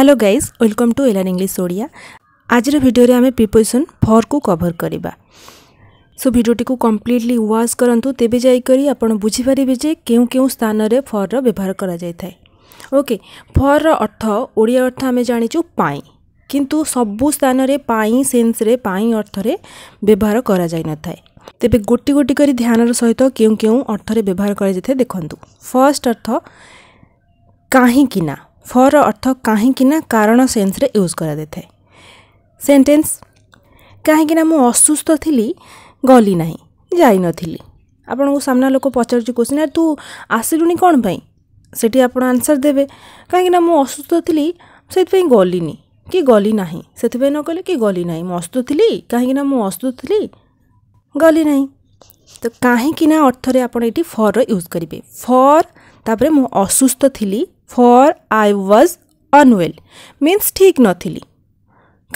hello guys welcome to এলান English Odia আজর ভিডিওরে আমি প্রিপোজিশন ফর্কু কভর করা সো ভিডিওটিকে কমপ্লিটলি ওয়াশ করতু তেবে যাইকি আপনার বুঝিপারে যে কেউ কেউ স্থানরে ফর্র ব্যবহার করা যাই থাকে ওকে ফর্র অর্থ ওড়িয়া অর্থ আমি জাঁচু পাই কিন্তু সবু স্থানরে পাই সেন্সরে পাই অর্থরে ব্যবহার করা যাই নথায় তেবে গোটি গোটি করে ধ্যানর সহিত কেউ কেউ অর্থরে ব্যবহার করা যাই দেখুন ফার্স্ট অর্থ কাহিকি না ଫର୍ ଅର୍ଥ କାହିଁକି ନା କାରଣ ସେନ୍ସରେ ୟୁଜ୍ କରାଯାଇଥାଏ ସେଣ୍ଟେନ୍ସ କାହିଁକିନା ମୁଁ ଅସୁସ୍ଥ ଥିଲି ଗଲି ନାହିଁ ଯାଇନଥିଲି ଆପଣଙ୍କୁ ସାମ୍ନା ଲୋକ ପଚାରୁଛି କୋଶ୍ଚିନ୍ ଆରେ ତୁ ଆସିଲୁଣି କ'ଣ ପାଇଁ ସେଠି ଆପଣ ଆନ୍ସର୍ ଦେବେ କାହିଁକିନା ମୁଁ ଅସୁସ୍ଥ ଥିଲି ସେଥିପାଇଁ ଗଲିନି କି ଗଲି ନାହିଁ ସେଥିପାଇଁ ନ କହିଲେ କି ଗଲି ନାହିଁ ମୁଁ ଅସୁସ୍ଥ ଥିଲି କାହିଁକିନା ମୁଁ ଅସୁସ୍ଥ ଥିଲି ଗଲି ନାହିଁ ତ କାହିଁକିନା ଅର୍ଥରେ ଆପଣ ଏଠି ଫର୍ର ୟୁଜ୍ କରିବେ ଫର୍ ତାପରେ ମୁଁ ଅସୁସ୍ଥ ଥିଲି फर आई व्वज अनवेल मीन्स ठीक नी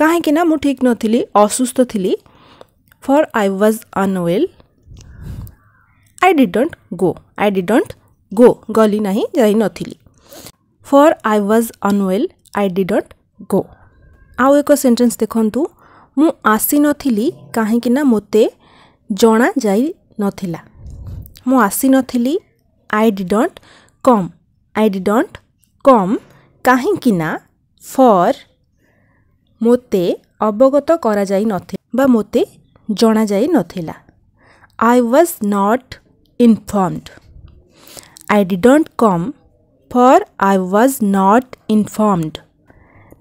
कहीं मुझ ठीक नी असुस्थी for I was unwell I didn't go I didn't go गली ना जा नी फर I was unwell I didn't गो आउ एक सेन्टेन्स देखु मु आसी नी कहीं मत जना जा नाला मु नी I did come I did କମ୍ କାହିଁକିନା ଫର୍ ମୋତେ ଅବଗତ କରାଯାଇ ନଥିଲା ବା ମୋତେ ଜଣାଯାଇ ନଥିଲା I was not informed I didn't come for I was not informed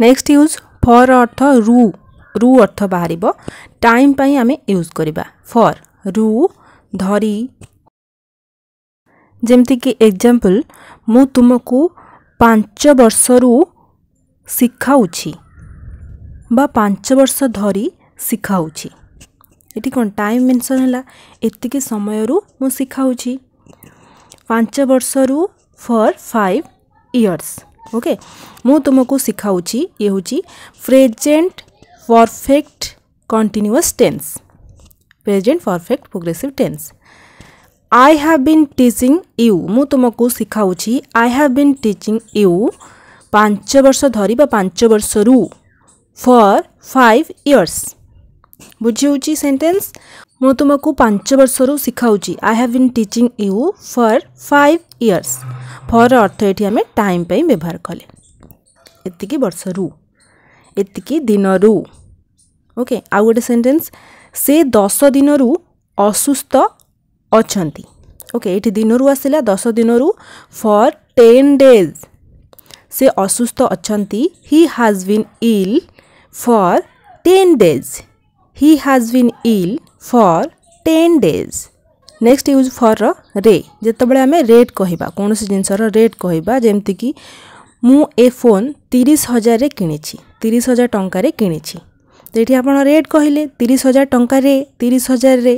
next use for ଅର୍ଥ ରୁ ରୁ ଅର୍ଥ ବାହାରିବ ଟାଇମ୍ ପାଇଁ ଆମେ ୟୁଜ୍ କରିବା ଫର୍ ରୁ ଧରି ଯେମିତିକି ଏକ୍ଜାମ୍ପଲ୍ ମୁଁ ତୁମକୁ ପାଞ୍ଚ ବର୍ଷରୁ ଶିଖାଉଛି ବା ପାଞ୍ଚ ବର୍ଷ ଧରି ଶିଖାଉଛି ଏଠି କ'ଣ ଟାଇମ୍ ମେନ୍ସନ୍ ହେଲା ଏତିକି ସମୟରୁ ମୁଁ ଶିଖାଉଛି ପାଞ୍ଚ ବର୍ଷରୁ ଫର୍ ଫାଇଭ୍ ଇୟର୍ସ ଓକେ ମୁଁ ତୁମକୁ ଶିଖାଉଛି ଇଏ ହେଉଛି present perfect continuous tense present perfect progressive tense I have been teaching you ମୁଁ ତୁମକୁ ଶିଖାଉଛି I have been teaching you ପାଞ୍ଚ ବର୍ଷ ଧରି ବା ପାଞ୍ଚ ବର୍ଷରୁ ଫର୍ ଫାଇଭ୍ ଇୟର୍ସ ବୁଝିହେଉଛି ସେଣ୍ଟେନ୍ସ ମୁଁ ତୁମକୁ ପାଞ୍ଚ ବର୍ଷରୁ ଶିଖାଉଛି I have been teaching you for five years for ଅର୍ଥ ଏଠି ଆମେ ଟାଇମ୍ ପାଇଁ ବ୍ୟବହାର କଲେ ଏତିକି ବର୍ଷରୁ ଏତିକି ଦିନରୁ ଓକେ ଆଉ ଗୋଟେ ସେଣ୍ଟେନ୍ସ ସେ ଦଶ ଦିନରୁ ଅସୁସ୍ଥ ଅଛନ୍ତି ଓକେ ଏଇଠି ଦିନରୁ ଆସିଲା ଦଶ ଦିନରୁ ଫର୍ ଟେନ୍ ଡେଜ୍ ସେ ଅସୁସ୍ଥ ଅଛନ୍ତି he has been ill for ten days he has been ill for ten days next use ଫର୍ର ରେ ଯେତେବେଳେ ଆମେ ରେଟ୍ କହିବା କୌଣସି ଜିନିଷର ରେଟ୍ କହିବା ଯେମିତିକି ମୁଁ ଏ ଫୋନ୍ ତିରିଶ ହଜାରରେ କିଣିଛି ତିରିଶ ହଜାର ଟଙ୍କାରେ କିଣିଛି ସେଇଠି ଆପଣ ରେଟ୍ କହିଲେ ତିରିଶ ହଜାର ଟଙ୍କାରେ ତିରିଶ ହଜାରରେ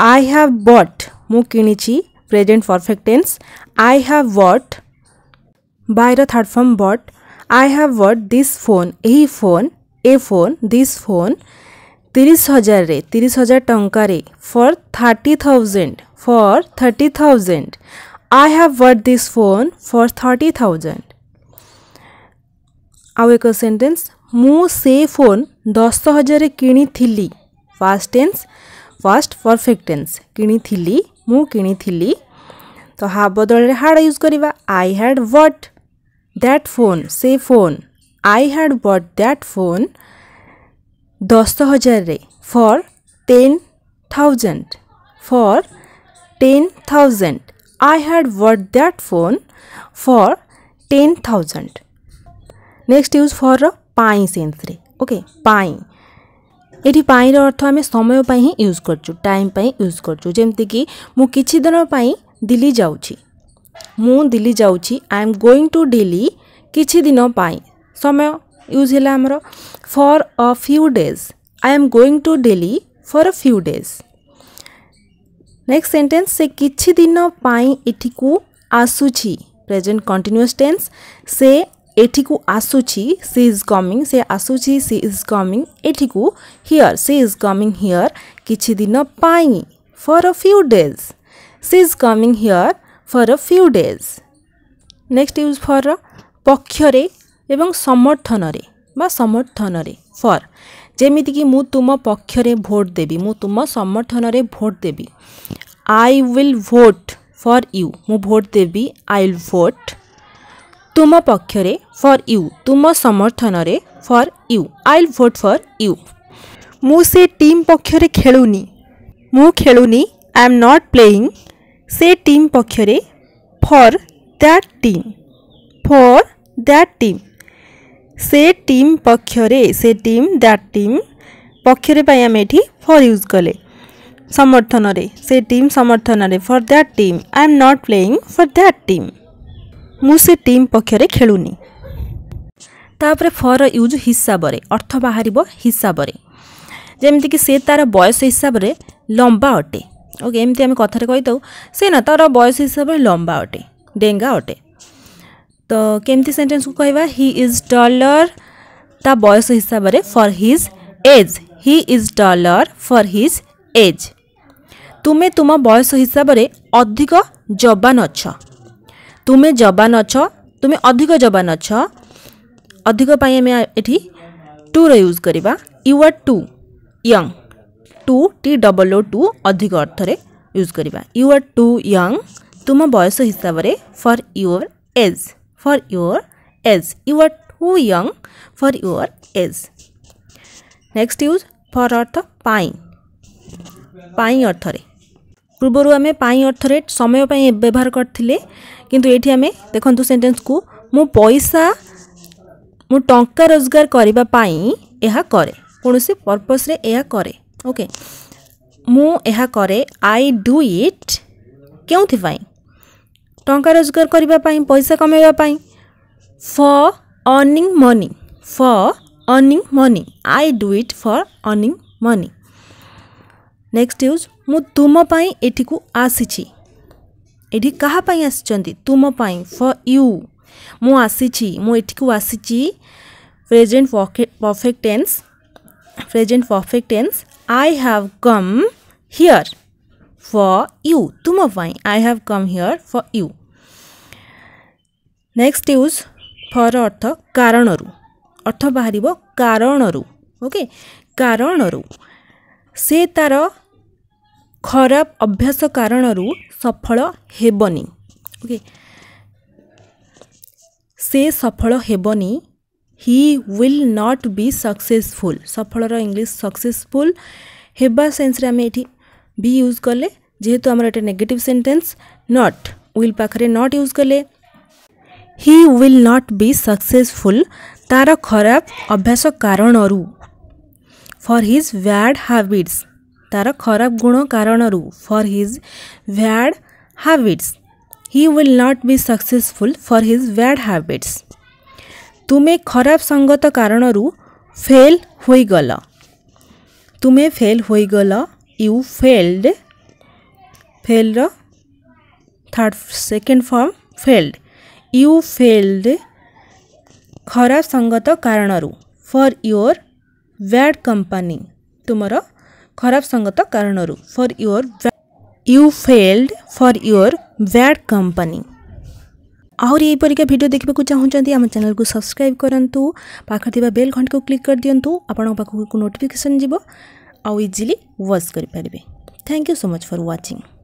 I have bought ମୁଁ କିଣିଛି present perfect tense I have bought ବାଇର third form but I have bought this phone ଏହି ଫୋନ୍ ଏ ଫୋନ୍ ଦିସ୍ ଫୋନ୍ ତିରିଶ ହଜାରରେ ତିରିଶ ହଜାର ଟଙ୍କାରେ for thirty thousand for thirty thousand I have bought this phone for thirty thousand ଆଉ ଏକ sentence ମୁଁ ସେ ଫୋନ୍ ଦଶ ହଜାରରେ କିଣିଥିଲି past tense past perfect tense କିଣିଥିଲି ମୁଁ କିଣିଥିଲି ତ ହାବ୍ ବଦଳରେ ହାଡ଼ ୟୁଜ୍ କରିବା I had bought that phone ସେ phone I had bought that phone ଦଶ ହଜାରରେ for ten thousand for ten thousand I had bought that phone for ten thousand next use for ପାଇଁ ସେନ୍ସରେ okay ପାଇଁ ଏଠି ପାଇଁର ଅର୍ଥ ଆମେ ସମୟ ପାଇଁ ହିଁ ୟୁଜ୍ କରୁଛୁ ଟାଇମ୍ ପାଇଁ ୟୁଜ୍ କରୁଛୁ ଯେମିତିକି ମୁଁ କିଛି ଦିନ ପାଇଁ ଦିଲ୍ଲୀ ଯାଉଛି ମୁଁ ଦିଲ୍ଲୀ ଯାଉଛି I am going to Delhi କିଛି ଦିନ ପାଇଁ ସମୟ ୟୁଜ୍ ହେଲା ଆମର for a few days I am going to Delhi for a few days next sentence ସେ କିଛି ଦିନ ପାଇଁ ଏଠିକୁ ଆସୁଛି ପ୍ରେଜେଣ୍ଟ କଣ୍ଟିନ୍ୟୁଅସ୍ ଟେନ୍ସ ସେ ଏଠିକୁ ଆସୁଛି ସି ଇଜ୍ କମିଂ ସେ ଆସୁଛି she is coming ଏଠିକୁ here she is coming here କିଛି ଦିନ ପାଇଁ for a few days she is coming here for a few days next use for ପକ୍ଷରେ ଏବଂ ସମର୍ଥନରେ ବା ସମର୍ଥନରେ ଫର୍ ଯେମିତିକି ମୁଁ ତୁମ ପକ୍ଷରେ ଭୋଟ୍ ଦେବି ମୁଁ ତୁମ ସମର୍ଥନରେ ଭୋଟ୍ ଦେବି I will vote for you ମୁଁ ଭୋଟ୍ ଦେବି ଆଇ ୱିଲ୍ ଭୋଟ୍ तुम पक्ष रे यू तुम समर्थन रे you I vote for you मु टीम पक्ष खेलुनी मु खेलुनी आई एम नॉट प्लेइंग से टीम पक्ष रे that team for that team से टीम पक्ष से टीम दैट टीम पक्ष आम एटी फर यूज कले समर्थन रे से टीम समर्थन for that team I am not playing for that team ମୁଁ ସେ ଟିମ୍ ପକ୍ଷରେ ଖେଳୁନି ତାପରେ ଫର ୟୁଜ୍ ହିସାବରେ ଅର୍ଥ ବାହାରିବ ହିସାବରେ ଯେମିତିକି ସେ ତା'ର ବୟସ ହିସାବରେ ଲମ୍ବା ଅଟେ ଓକେ ଏମିତି ଆମେ କଥାରେ କହିଥାଉ ସେ ନା ତା'ର ବୟସ ହିସାବରେ ଲମ୍ବା ଅଟେ ଡେଙ୍ଗା ଅଟେ ତ କେମିତି ସେଣ୍ଟେନ୍ସକୁ କହିବା ହି ଇଜ୍ ଡଲର୍ ତା ବୟସ ହିସାବରେ for his age he is taller for his age ତୁମେ ତୁମ ବୟସ ହିସାବରେ ଅଧିକ ଯବାନ ଅଛ तुम्हें जवान अच तुम्हें अधिक जवान अच अधिकाई ये टू रूज करवा you are too young too T double O too अधिक अर्थर यूज करवा यू आर टू यंग तुम बयस हिसाब से for your age for your age you are too young for your age next use for अर्थ पाई पाई अर्थर ପୂର୍ବରୁ ଆମେ ପାଇଁ ଅର୍ଥରେ ସମୟ ପାଇଁ ବ୍ୟବହାର କରିଥିଲେ କିନ୍ତୁ ଏଠି ଆମେ ଦେଖନ୍ତୁ ସେଣ୍ଟେନ୍ସକୁ ମୁଁ ପଇସା ମୁଁ ଟଙ୍କା ରୋଜଗାର କରିବା ପାଇଁ ଏହା କରେ କୌଣସି ପର୍ପସ୍ରେ ଏହା କରେ ଓକେ ମୁଁ ଏହା କରେ ଆଇ ଡୁ ଇଟ୍ କେଉଁଥିପାଇଁ ଟଙ୍କା ରୋଜଗାର କରିବା ପାଇଁ ପଇସା କମାଇବା ପାଇଁ for earning money for earning money I do it for earning money next use ମୁଁ ତୁମ ପାଇଁ ଏଠିକୁ ଆସିଛି ଏଠି କାହା ପାଇଁ ଆସିଛନ୍ତି ତୁମ ପାଇଁ ଫର୍ ୟୁ ମୁଁ ଆସିଛି ମୁଁ ଏଠିକୁ ଆସିଛି present perfect tense present perfect tense I have come here for you ତୁମ ପାଇଁ I have come here for you next use for ଅର୍ଥ କାରଣରୁ ଅର୍ଥ ବାହାରିବ କାରଣରୁ ଓକେ କାରଣରୁ ସେ ତା'ର ଖରାପ ଅଭ୍ୟାସ କାରଣରୁ ସଫଳ ହେବନି ଓକେ ସେ ସଫଳ ହେବନି he will not be successful ସଫଳର English successful ହେବା ସେନ୍ସରେ ଆମେ ଏଠି ବି ୟୁଜ୍ କଲେ ଯେହେତୁ ଆମର ଏଇଟା ନେଗେଟିଭ୍ ସେଣ୍ଟେନ୍ସ ନଟ୍ ୱିଲ୍ ପାଖରେ ନଟ୍ ୟୁଜ୍ କଲେ he will not be successful ତା'ର ଖରାପ ଅଭ୍ୟାସ କାରଣରୁ ଫର୍ ହିଜ୍ ବ୍ୟାଡ୍ ହାବିଟ୍ସ तार खराब गुण कारण फर his bad habits he will not be successful for his bad habits तुम्हें खराब संगत कारण फेल हो तुम्हें फेल होगल गल you failed failed third second form failed you failed खराब संगत कारण फर योर व्याड कंपानी तुम्हारा खराब संगत कारण for your you failed for your bad company ଆହୁରି ଏହିପରିକା ଭିଡ଼ିଓ ଦେଖିବାକୁ ଚାହୁଁଛନ୍ତି ଆମ ଚ୍ୟାନେଲକୁ ସବସ୍କ୍ରାଇବ୍ କରନ୍ତୁ ପାଖରେ ଥିବା ବେଲ୍ ଘଣ୍ଟାକୁ କ୍ଲିକ୍ କରିଦିଅନ୍ତୁ ଆପଣଙ୍କ ପାଖକୁ ନୋଟିଫିକେସନ୍ ଯିବ ଆଉ ଇଜିଲି ୱାଚ୍ କରିପାରିବେ thank you so much for watching